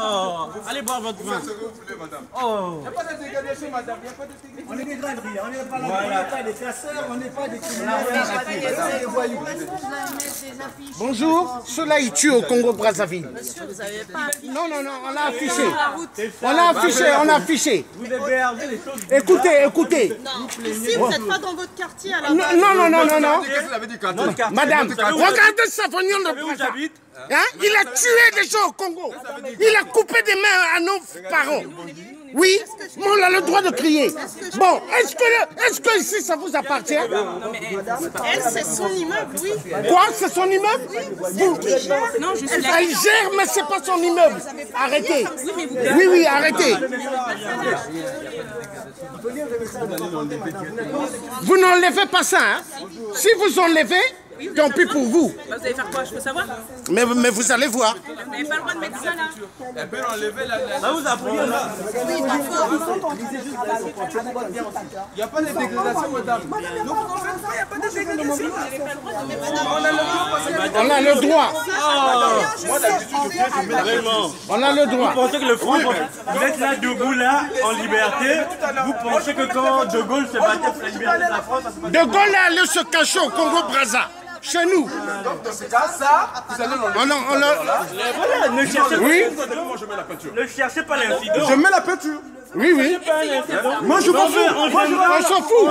Oh, allez boire votre vin. Ce que vous voulez, madame. Oh. Il n'y a pas de dégradation, madame. Il n'y a pas de dégradation. On est des galeries, on n'est pas là, on n'est pas des casseurs, on n'est pas des criminels. Bonjour, ceux-là ils tuent au Congo Brazzaville. Non, non, non, on l'a affiché. On l'a affiché, on l'a affiché. Vous hébergez les choses. Écoutez, écoutez. Ici, vous n'êtes pas dans votre quartier à la Non, non, non, non, non, vous. Madame, Vous regardez Savagnon de vous Hein? Il a tué des gens au Congo. Il a coupé des mains à nos parents. Oui, mais on a le droit de crier. Bon, est-ce que, est-ce que ici ça vous appartient? Elle, c'est son immeuble, oui. Quoi? C'est son immeuble? Vous- Non, je suis Elle gère, mais c'est pas son immeuble. Arrêtez. Oui, oui, arrêtez. Vous n'enlevez pas ça. Hein? Si vous enlevez, tant pis pour vous. Vous allez faire quoi? Je peux savoir? Mais, mais vous allez voir. Vous n'avez pas le droit de mettre ça là. Elle peut enlever la... la- Ça vous apprend là Il n'y a pas de dégradation, madame. On a le droit. Vraiment. On a le droit. Vous pensez que le front, vous êtes là debout là, en liberté? Vous pensez que quand De Gaulle se battait pour la liberté de la France, De Gaulle est allé se cacher au Congo-Brazza. Chez nous. Donc, dans ce cas, ça, vous allez l'enlever. On, a- on le- Voilà, ne cherchez Oui, Moi, je mets la peinture. Ne cherchez pas l'incident. Je mets la peinture. oui, oui. Moi, je m'en fous. On je s'en fout.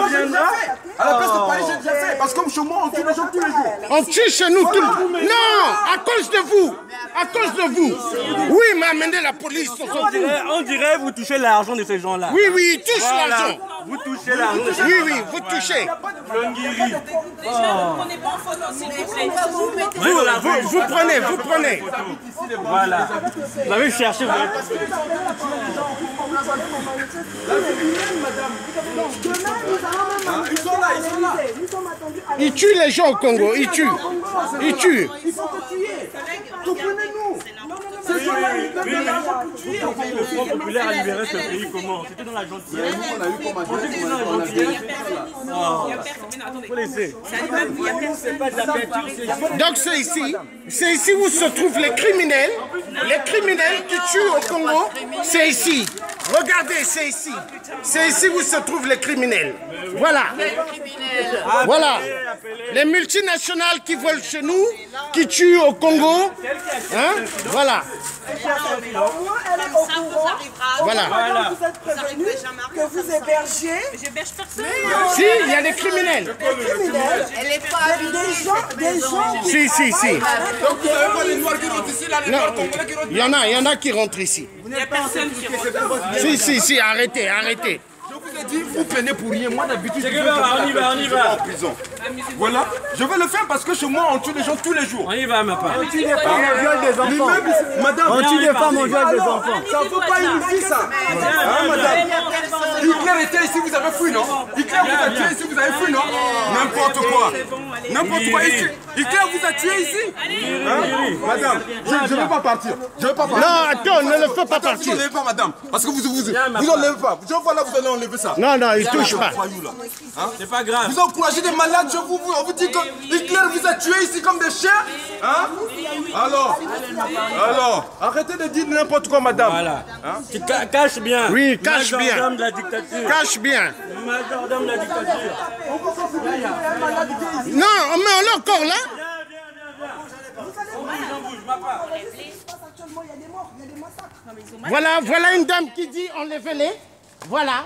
À la place de Paris, j'ai déjà fait. Parce que chez moi, on tue les gens tous les jours. On tue chez nous tout le Non, à cause de vous. À cause de vous. Oui, mais amenez la police. on dirait, on dirait vous touchez l'argent de ces gens-là. Oui, oui, ils touchent Voilà. l'argent. Vous touchez l'argent de ces Oui, oui, vous touchez. Longiri. Prenez pas en photo, s'il vous plaît. Vous, vous, prenez, vous prenez. Voilà. Vous avez cherché, vous avez Ils sont là, ils sont là. Ils tuent les gens au Congo. Ils tuent. Ils tuent. Le Front populaire a libéré ce pays comment C'était dans la gentillesse. C'était dans la gentillesse. Faut laisser. C'est pas de la c'est Donc c'est ici, c'est ici où se trouvent les criminels. Les criminels qui tuent au Congo, c'est ici. Regardez, c'est ici. C'est ici où se trouvent les criminels. Voilà. Voilà. Les multinationales qui volent chez nous, qui tuent au Congo. Hein? Voilà. Voilà. Que vous hébergez J'héberge personne. Si, il y a des criminels. des criminels, des gens, des gens Si, si, si. Donc, vous n'avez pas les noirs qui rentrent ici, là, les Non, noirs congolais qui rentrent il y en a, il y en a qui rentrent ici. Il n'y a personne qui rentre. Si, si, si, arrêtez, arrêtez. Je vous ai dit, vous prenez pour rien. Moi, d'habitude, je vais va, faire on y va, on y je vais va. en prison. Voilà. Je vais le faire parce que chez moi, on tue les gens tous les jours. On y va, ma part. On tue des femmes, on viole des enfants. Madame, On tue des femmes, on viole des enfants. ça ne vaut pas une vie, ça. Hein, madame? Hitler était ici, vous avez fui, non? Hitler vous a tué ici, vous avez fui, non? N'importe quoi. N'importe quoi. Hitler vous a tué ici Hein Madame, je ne vais pas partir. Je ne vais pas partir. Non, attends, ne le fais pas Attends, vous partir. n'enlevez pas, madame. Parce que vous vous, vous enlevez pas. Je vois là, vous allez enlever ça. Non, non, il touche pas. Là. C'est pas grave. Vous encouragez des malades, je vous, vous- on vous dit que Hitler vous a tué ici comme des chiens Hein Alors Alors Arrêtez de dire n'importe quoi, madame. Voilà. Tu ca- caches bien. Oui, cache bien. Majordome de la dictature. Cache bien. Non, on encore là. Voilà, voilà une dame qui dit enlevez-les. Voilà.